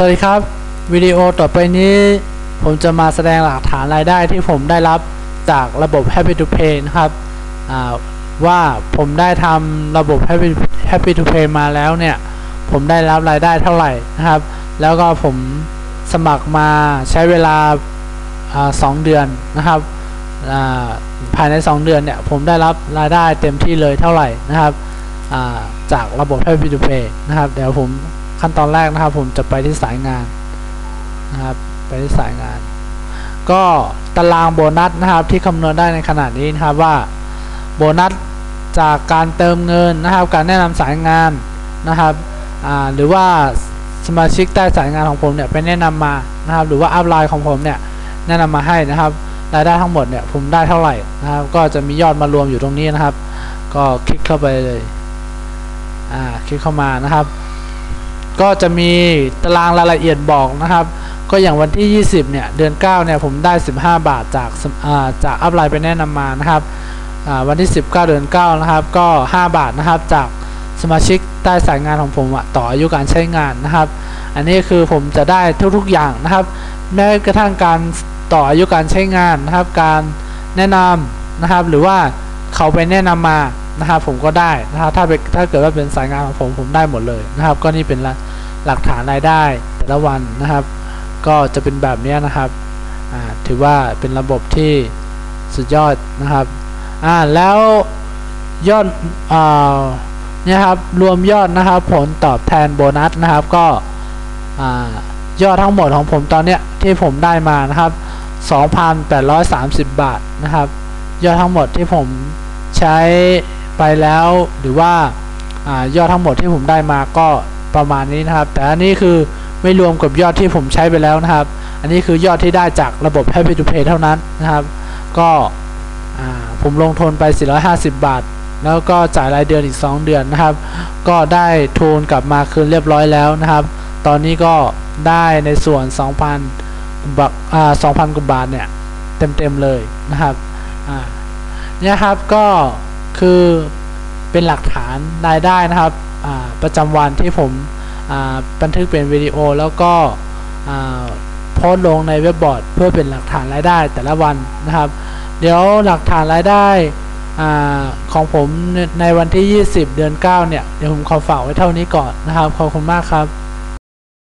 สวัสดีครับ วิดีโอต่อไปนี้ ผมจะมาแสดงหลักฐานรายได้ที่ผมได้รับจากระบบ Happy to Pay นะครับว่าผมได้ทำระบบ Happy Happy to Pay มาแล้วเนี่ย ผมได้รับรายได้เท่าไหร่นะครับ แล้วก็ผมสมัครมาใช้เวลาาสองเดือนนะครับาภายใน 2 เดือนเนี่ย ผมได้รับรายได้เต็มที่เลยเท่าไหร่นะครับาจากระบบ Happy to Pay นะครับเดี๋ยวผม ขั้นตอนแรกนะครับ ผมจะไปที่สายงานนะครับ ไปที่สายงาน ก็ตารางโบนัสนะครับที่คำนวณได้ในขณะนี้นะครับว่าโบนัสจากการเติมเงินนะครับ การแนะนำสายงานนะครับหรือว่าสมาชิกใต้สายงานของผมเนี่ยไปแนะนำมานะครับ หรือว่าอัพไลน์ของผมเนี่ยแนะนำมาให้นะครับรายได้ทั้งหมดเนี่ยผมได้เท่าไหร่นะครับ ก็จะมียอดมารวมอยู่ตรงนี้นะครับ ก็คลิกเข้าไปเลยอ่าคลิกเข้ามานะครับ ก็จะมีตารางรายละเอียดบอกนะครับ ก็อย่างวันที่ 20 เนี่ย เดือน 9 เนี่ย ผมได้ 15 บาทจากาจากอัพไลน์ไปแนะนำมานะครับ วันที่ 19 เดือน 9 นะครับ ก็ 5 บาทนะครับ จากสมาชิกใต้สายงานของผมต่ออายุการใช้งานนะครับ อันนี้คือผมจะได้ทุกๆอย่างนะครับ แม้กระทั่งการต่ออายุการใช้งานนะครับ การแนะนำนะครับ หรือว่าเขาไปแนะนำมานะครับผมก็ได้นะครับถ้าเป็นถ้าเกิดว่าเป็นสายงานของผมผมได้หมดเลยนะครับ ก็นี่เป็นละ หลักฐานรายได้แต่ละวันนะครับ ก็จะเป็นแบบนี้นะครับถือว่าเป็นระบบที่สุดยอดนะครับอ่าแล้วยอดอ่าเนี่ยครับรวมยอดนะครับ ผลตอบแทนโบนัสนะครับ ก็อ่ายอดทั้งหมดของผมตอนเนี้ยที่ผมได้มานะครับ 2,830 บาทนะครับ ยอดทั้งหมดที่ผมใช้ไปแล้วหรือว่าอายอดทั้งหมดที่ผมได้มาก็ ประมาณนี้นะครับ แต่อันนี้คือไม่รวมกับยอดที่ผมใช้ไปแล้วนะครับ อันนี้คือยอดที่ได้จากระบบ Happy to Pay เท่านั้นนะครับ ก็ผมลงทุนไป 450 บาท แล้วก็จ่ายรายเดือนอีก 2 เดือนนะครับ ก็ได้ทุนกลับมาคืนเรียบร้อยแล้วนะครับ ตอนนี้ก็ได้ในส่วน 2,000บาทอ่า2,000กว่าบาทเนี่ยเต็มๆเลยนะครับอ่าเนี่ยครับก็คือเป็นหลักฐานรายได้นะครับ ประจำวันที่ผมบันทึกเป็นวิดีโอแล้วก็โพสลงในเว็บบอร์ดเพื่อเป็นหลักฐานรายได้แต่ละวันนะครับ เดี๋ยวหลักฐานรายได้ของผมในในวันที่ 20 เดือน 9 เนี่ย เดี๋ยวผมขอฝากไว้เท่านี้ก่อนนะครับ ขอบคุณมากครับ